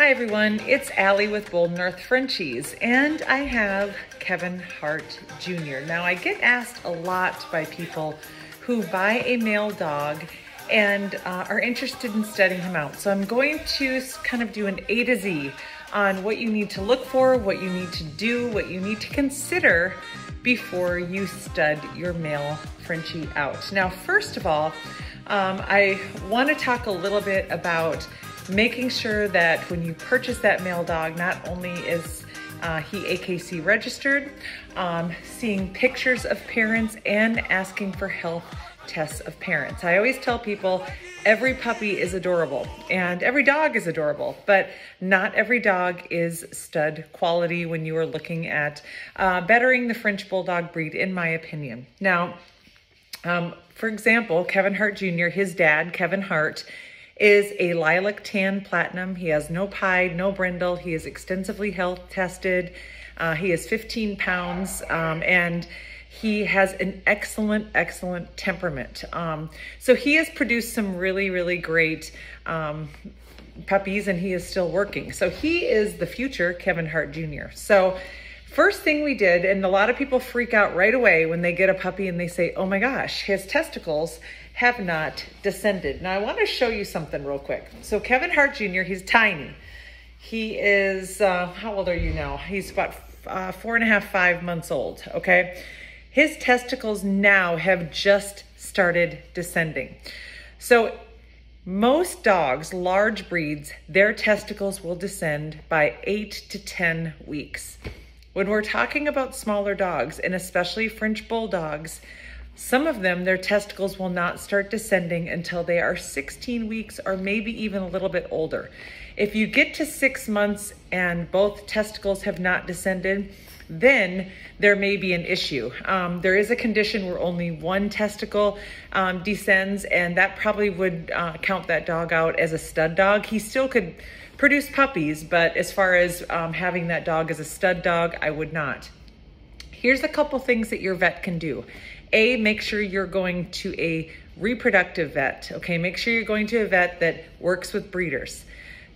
Hi everyone, it's Allie with Bold North Frenchies, and I have Kevin Hart Jr. Now I get asked a lot by people who buy a male dog and uh, are interested in studding him out. So I'm going to kind of do an A to Z on what you need to look for, what you need to do, what you need to consider before you stud your male Frenchie out. Now, first of all, um, I want to talk a little bit about making sure that when you purchase that male dog, not only is uh, he AKC registered, um, seeing pictures of parents and asking for health tests of parents. I always tell people every puppy is adorable and every dog is adorable, but not every dog is stud quality when you are looking at uh, bettering the French Bulldog breed, in my opinion. Now, um, for example, Kevin Hart Jr., his dad, Kevin Hart, is a lilac tan platinum. He has no pied, no brindle. He is extensively health tested. Uh, he is 15 pounds um, and he has an excellent, excellent temperament. Um, so he has produced some really, really great um, puppies and he is still working. So he is the future Kevin Hart Jr. So First thing we did, and a lot of people freak out right away when they get a puppy and they say, oh my gosh, his testicles have not descended. Now I want to show you something real quick. So Kevin Hart Jr., he's tiny. He is, uh, how old are you now? He's about uh, four and a half, five months old, okay? His testicles now have just started descending. So most dogs, large breeds, their testicles will descend by eight to 10 weeks. When we're talking about smaller dogs, and especially French bulldogs, some of them, their testicles will not start descending until they are 16 weeks or maybe even a little bit older. If you get to six months and both testicles have not descended, then there may be an issue. Um, there is a condition where only one testicle um, descends, and that probably would uh, count that dog out as a stud dog. He still could produce puppies, but as far as um, having that dog as a stud dog, I would not. Here's a couple things that your vet can do. A, make sure you're going to a reproductive vet, okay? Make sure you're going to a vet that works with breeders.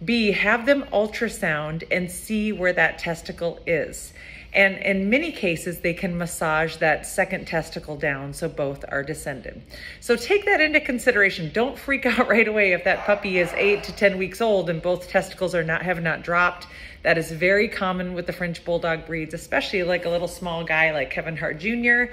B, have them ultrasound and see where that testicle is. And in many cases, they can massage that second testicle down so both are descended. So take that into consideration. Don't freak out right away if that puppy is eight to 10 weeks old and both testicles are not have not dropped. That is very common with the French Bulldog breeds, especially like a little small guy like Kevin Hart Jr.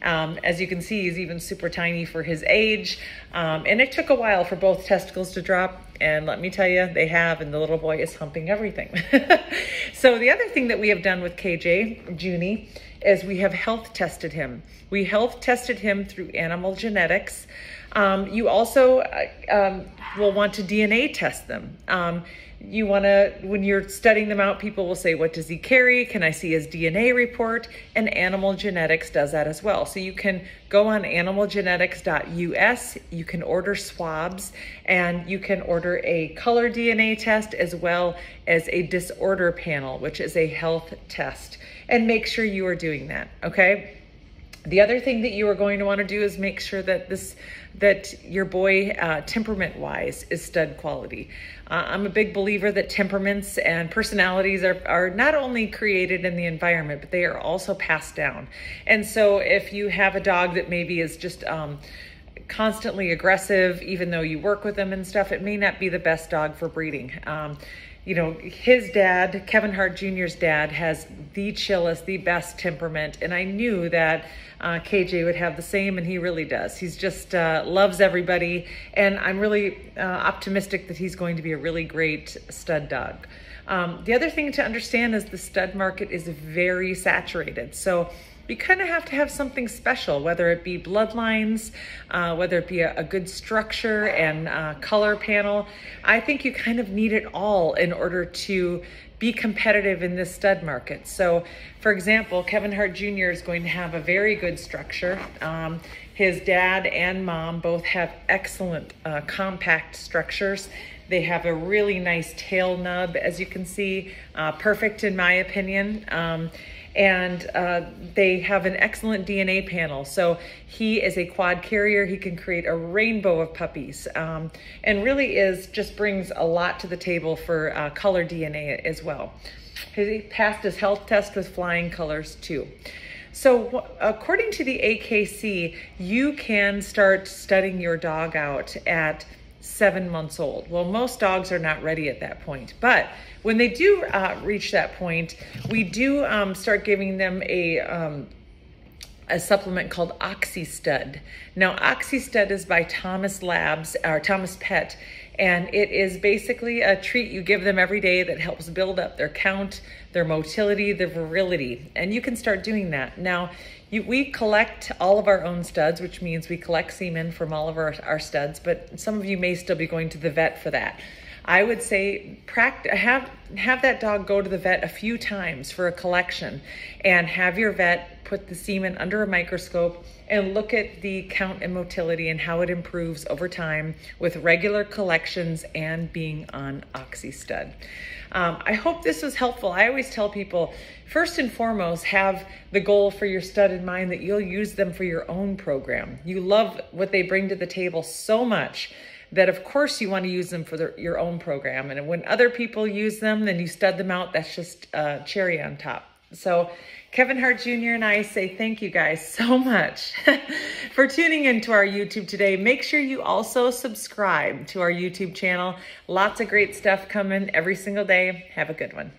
Um, as you can see, he's even super tiny for his age. Um, and it took a while for both testicles to drop. And let me tell you, they have, and the little boy is humping everything. so the other thing that we have done with KJ, Junie, is we have health tested him. We health tested him through animal genetics. Um, you also uh, um, will want to DNA test them. Um, you want to, when you're studding them out, people will say, What does he carry? Can I see his DNA report? And Animal Genetics does that as well. So you can go on animalgenetics.us, you can order swabs, and you can order a color DNA test as well as a disorder panel, which is a health test. And make sure you are doing that, okay? The other thing that you are going to want to do is make sure that this that your boy uh, temperament wise is stud quality. Uh, I'm a big believer that temperaments and personalities are, are not only created in the environment, but they are also passed down. And so if you have a dog that maybe is just um, constantly aggressive, even though you work with them and stuff, it may not be the best dog for breeding. Um, you know, his dad, Kevin Hart Jr.'s dad, has the chillest, the best temperament. And I knew that uh, KJ would have the same, and he really does. He's just uh, loves everybody. And I'm really uh, optimistic that he's going to be a really great stud dog. Um, the other thing to understand is the stud market is very saturated. So you kind of have to have something special, whether it be bloodlines, uh, whether it be a, a good structure and uh, color panel. I think you kind of need it all in order to be competitive in this stud market. So, for example, Kevin Hart Jr. is going to have a very good structure. Um, his dad and mom both have excellent uh, compact structures. They have a really nice tail nub, as you can see, uh, perfect in my opinion. Um, and uh, they have an excellent DNA panel. So he is a quad carrier. He can create a rainbow of puppies um, and really is just brings a lot to the table for uh, color DNA as well. He passed his health test with flying colors too. So according to the AKC, you can start studding your dog out at seven months old. Well, most dogs are not ready at that point, but when they do uh, reach that point, we do um, start giving them a um, a supplement called OxyStud. Now, OxyStud is by Thomas Labs or Thomas Pet, and it is basically a treat you give them every day that helps build up their count, their motility, their virility, and you can start doing that. Now, you, we collect all of our own studs, which means we collect semen from all of our, our studs, but some of you may still be going to the vet for that. I would say practice, have have that dog go to the vet a few times for a collection and have your vet put the semen under a microscope and look at the count and motility and how it improves over time with regular collections and being on OxyStud. Um, I hope this was helpful. I always tell people, first and foremost, have the goal for your stud in mind that you'll use them for your own program. You love what they bring to the table so much that of course you want to use them for the, your own program. And when other people use them, then you stud them out. That's just a cherry on top. So Kevin Hart Jr. and I say thank you guys so much for tuning into our YouTube today. Make sure you also subscribe to our YouTube channel. Lots of great stuff coming every single day. Have a good one.